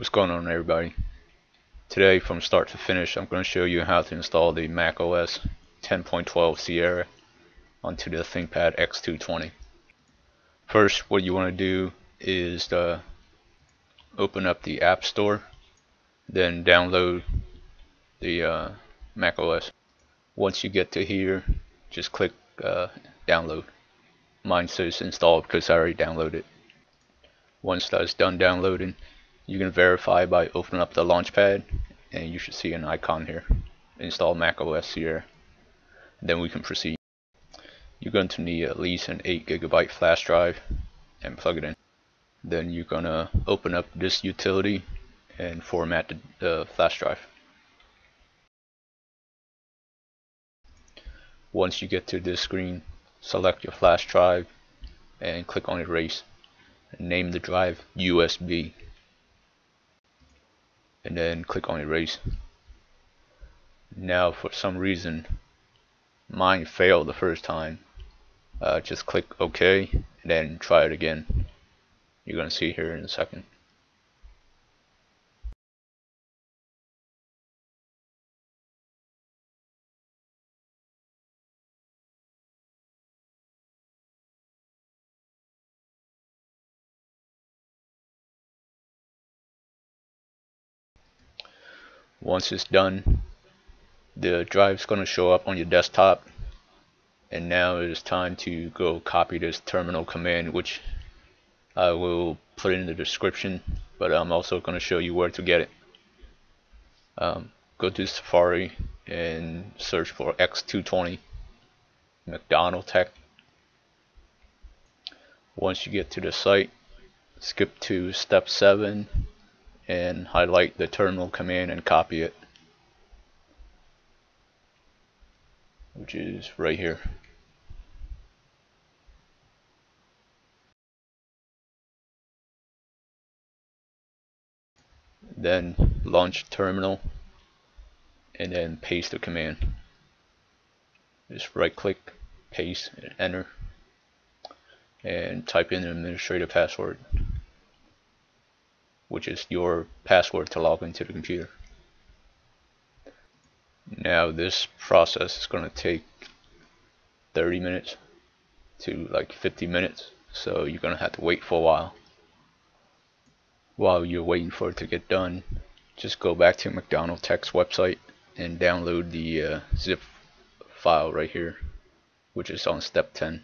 What's going on everybody? Today from start to finish I'm going to show you how to install the Mac OS 10.12 Sierra onto the ThinkPad X220. First what you want to do is uh, open up the App Store then download the uh, Mac OS. Once you get to here just click uh, download. Mine says install because I already downloaded it. Once that's done downloading you can verify by opening up the launchpad and you should see an icon here. Install Mac OS here. Then we can proceed. You're going to need at least an 8 gigabyte flash drive and plug it in. Then you're gonna open up this utility and format the flash drive. Once you get to this screen select your flash drive and click on erase. Name the drive USB and then click on erase. Now for some reason mine failed the first time. Uh, just click OK and then try it again. You're gonna see here in a second once it's done the drive's going to show up on your desktop. And now it is time to go copy this terminal command which I will put in the description but I'm also going to show you where to get it. Um, go to Safari and search for X220 McDonnell Tech. Once you get to the site skip to step 7 and highlight the terminal command and copy it which is right here. Then launch terminal and then paste the command. Just right click paste and enter and type in the administrative password which is your password to log into the computer. Now this process is going to take 30 minutes to like 50 minutes so you're going to have to wait for a while. While you're waiting for it to get done just go back to McDonnell Tech's website and download the uh, zip file right here which is on step 10.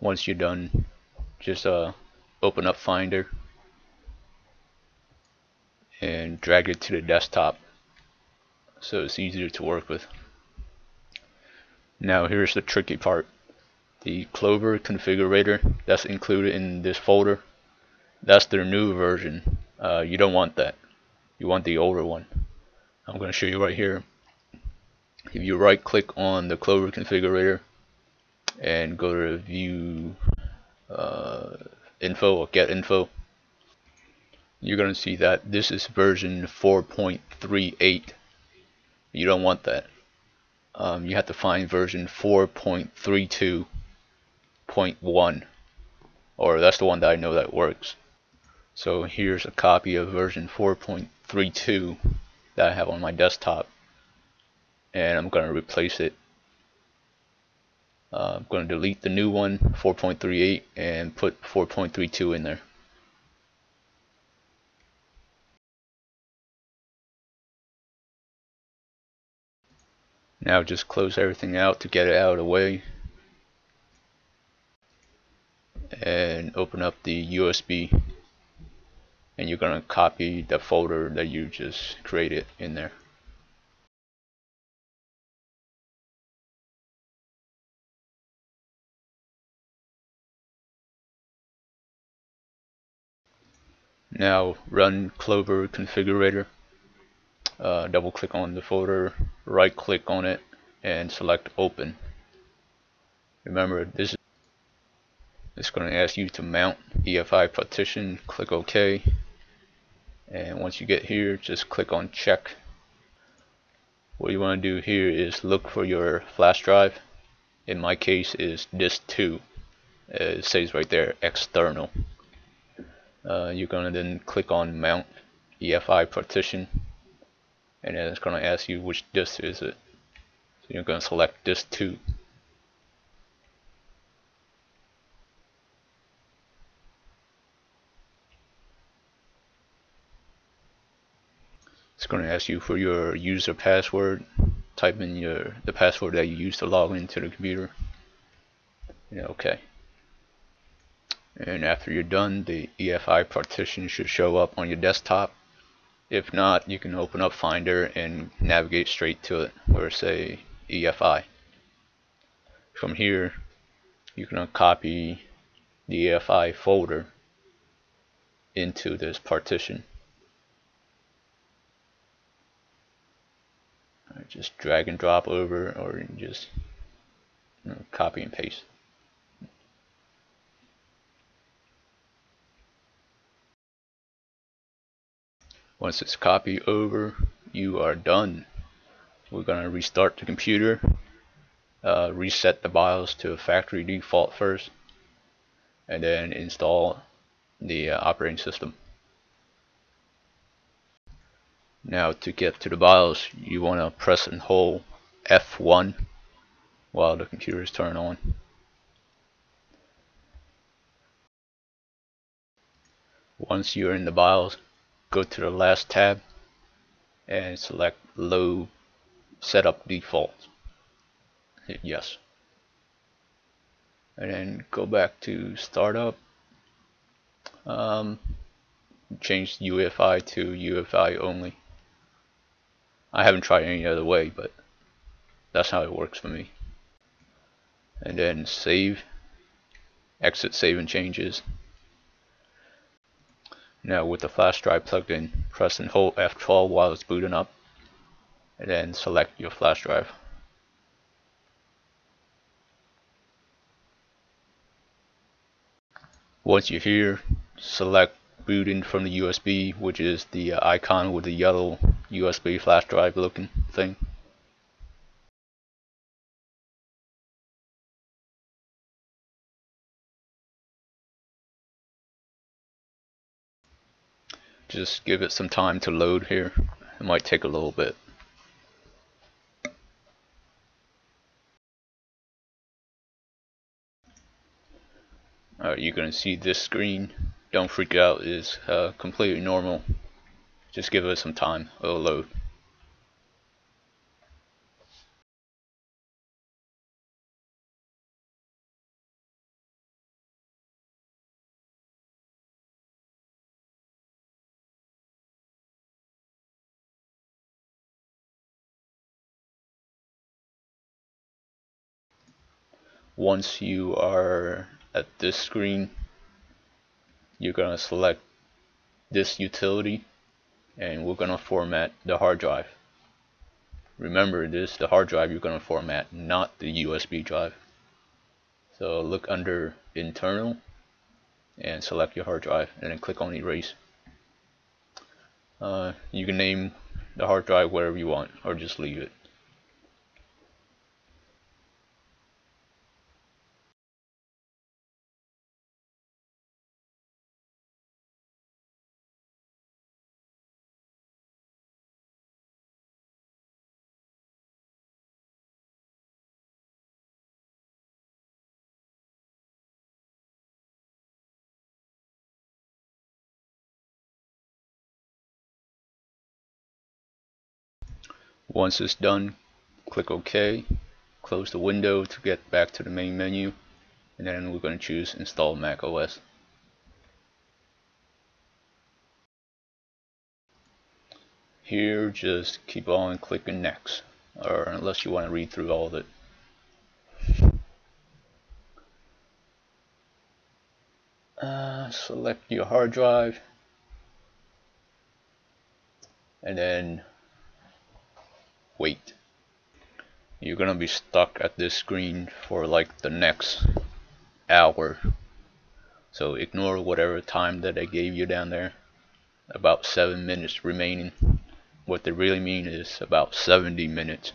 Once you're done just uh, open up finder and drag it to the desktop so it's easier to work with. Now here's the tricky part. The Clover configurator that's included in this folder. That's their new version. Uh, you don't want that. You want the older one. I'm going to show you right here. If you right click on the Clover configurator and go to view uh, info or get info. You're going to see that this is version 4.38 you don't want that. Um, you have to find version 4.32.1 or that's the one that I know that works. So here's a copy of version 4.32 that I have on my desktop and I'm going to replace it uh, I'm going to delete the new one 4.38 and put 4.32 in there. Now just close everything out to get it out of the way. And open up the USB and you're going to copy the folder that you just created in there Now run Clover configurator. Uh, double click on the folder, right click on it, and select open. Remember this is going to ask you to mount EFI partition, click OK. And once you get here, just click on check. what you want to do here is look for your flash drive in my case is disk 2 uh, it says right there external uh, you're gonna then click on mount EFI partition and then it's gonna ask you which disk is it so you're gonna select disk 2 It's going to ask you for your user password. Type in your the password that you use to log into the computer. Yeah, okay. And after you're done, the EFI partition should show up on your desktop. If not, you can open up Finder and navigate straight to it, where say EFI. From here, you can copy the EFI folder into this partition. just drag and drop over or just you know, copy and paste. Once it's copied over, you are done. We're going to restart the computer, uh, reset the BIOS to a factory default first, and then install the uh, operating system. Now to get to the BIOS, you want to press and hold F1 while the computer is turned on. Once you're in the BIOS, go to the last tab and select load setup default. Hit yes. And then go back to startup. Um, change UEFI to UEFI only. I haven't tried any other way, but that's how it works for me. And then save, exit save and changes. Now with the flash drive plugged in, press and hold F12 while it's booting up, and then select your flash drive. Once you're here, select booting from the USB, which is the uh, icon with the yellow USB flash drive looking thing. Just give it some time to load here. It might take a little bit. Alright, you're going to see this screen don't freak out is uh, completely normal. Just give it some time, it'll load. Once you are at this screen, you're to select this utility and we're going to format the hard drive. Remember this, is the hard drive you're going to format, not the USB drive. So look under internal and select your hard drive and then click on erase. Uh, you can name the hard drive whatever you want or just leave it. Once it's done, click OK, close the window to get back to the main menu, and then we're going to choose Install Mac OS. Here, just keep on clicking Next, or unless you want to read through all of it. Uh, select your hard drive, and then wait. You're gonna be stuck at this screen for like the next hour. So ignore whatever time that I gave you down there. About 7 minutes remaining. what they really mean is about 70 minutes.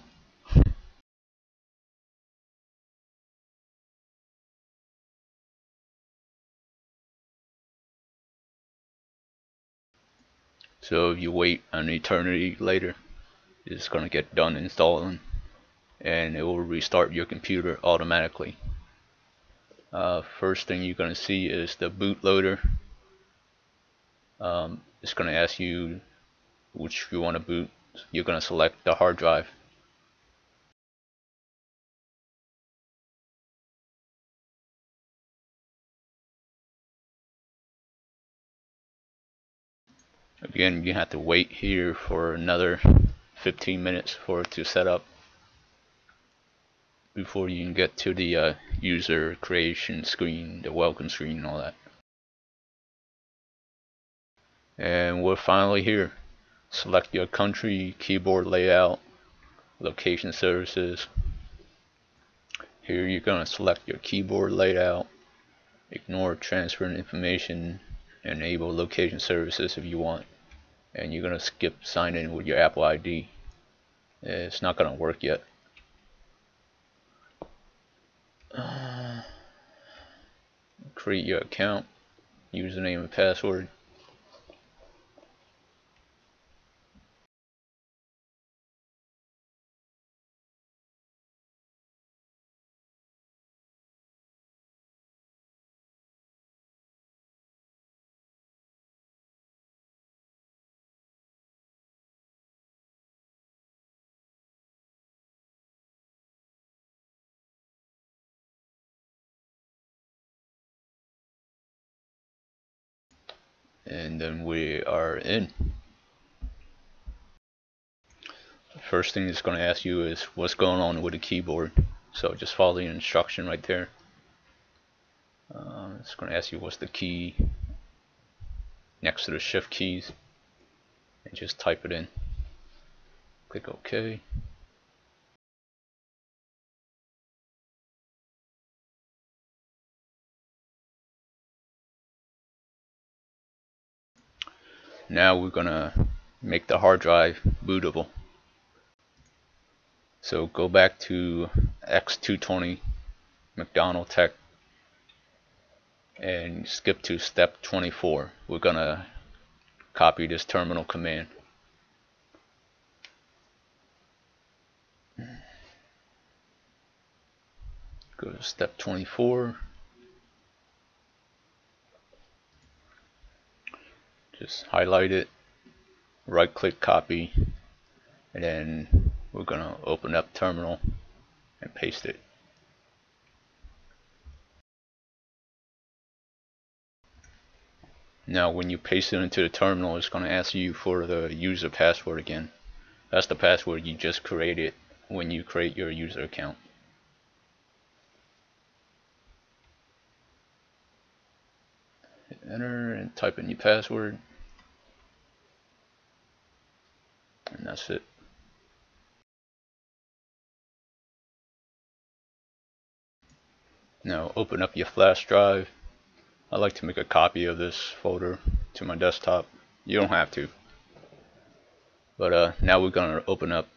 So if you wait an eternity later, it's going to get done installing and it will restart your computer automatically. Uh, first thing you're going to see is the bootloader. Um, it's going to ask you which you want to boot. You're going to select the hard drive. Again, you have to wait here for another 15 minutes for it to set up before you can get to the uh, user creation screen, the welcome screen and all that. And we're finally here. Select your country, keyboard layout, location services. Here you're going to select your keyboard layout, ignore transfer information, enable location services if you want. And you're going to skip sign in with your Apple ID. It's not going to work yet. Uh, create your account, username and password. And then we are in. The first thing it's going to ask you is what's going on with the keyboard. So just follow the instruction right there. Uh, it's going to ask you what's the key next to the shift keys and just type it in. Click OK. Now we're gonna make the hard drive bootable. So go back to X220 McDonnell Tech and skip to step 24 we're gonna copy this terminal command. Go to step 24 just highlight it right click copy and then we're gonna open up terminal and paste it. Now when you paste it into the terminal it's gonna ask you for the user password again. That's the password you just created when you create your user account enter and type in your password and that's it. Now open up your flash drive. I like to make a copy of this folder to my desktop. You don't have to. But uh, now we're going to open up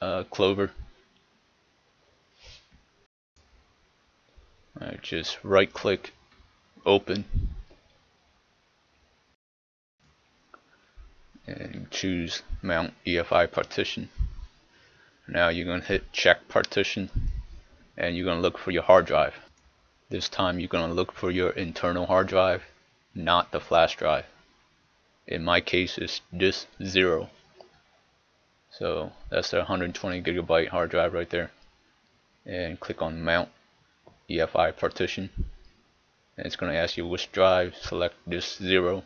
uh, Clover. Just right click, open. And choose mount EFI partition. Now you're going to hit check partition and you're going to look for your hard drive. This time you're going to look for your internal hard drive, not the flash drive. In my case it's disk zero. So that's the 120 gigabyte hard drive right there. And click on mount EFI partition. And it's going to ask you which drive, select this zero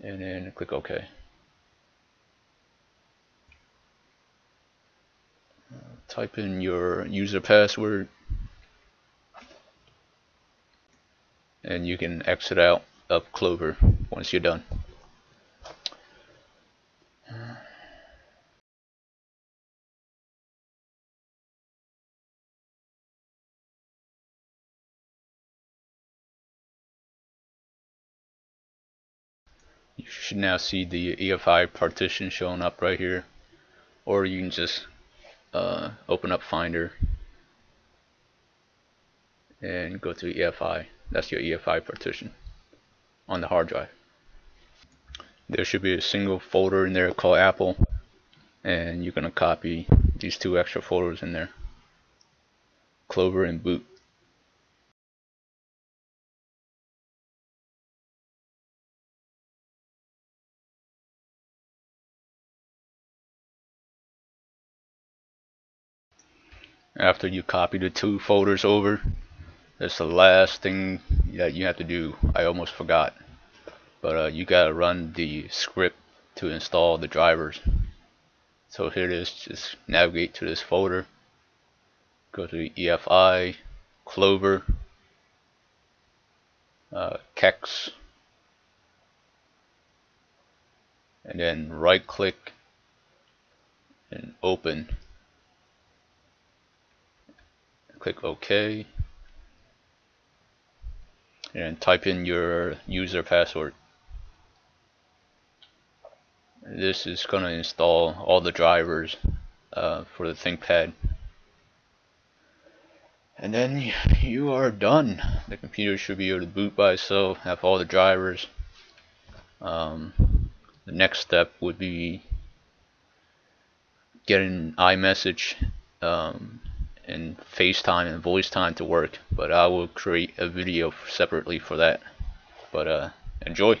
and then click OK. type in your user password and you can exit out of Clover once you're done. You should now see the EFI partition showing up right here. Or you can just uh, open up Finder and go to EFI that's your EFI partition on the hard drive. There should be a single folder in there called Apple and you're gonna copy these two extra folders in there. Clover and boot after you copy the two folders over that's the last thing that you have to do. I almost forgot. But uh, you gotta run the script to install the drivers. So here it is. Just navigate to this folder. Go to EFI Clover uh, Kext. And then right click and open click OK. And type in your user password. This is going to install all the drivers uh, for the ThinkPad. And then you are done. The computer should be able to boot by itself have all the drivers. Um, the next step would be getting iMessage um, and FaceTime and voice time to work but I will create a video separately for that. But uh, enjoy